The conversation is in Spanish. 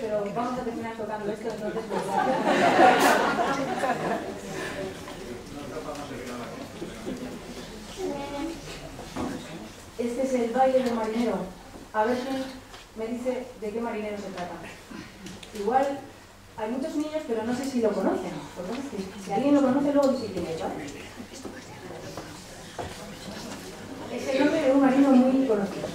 pero vamos a terminar tocando Este es el baile del marinero. A ver quién me dice de qué marinero se trata. Igual hay muchos niños, pero no sé si lo conocen. Si alguien lo conoce, luego dice quién es. Es el nombre de un marino muy conocido.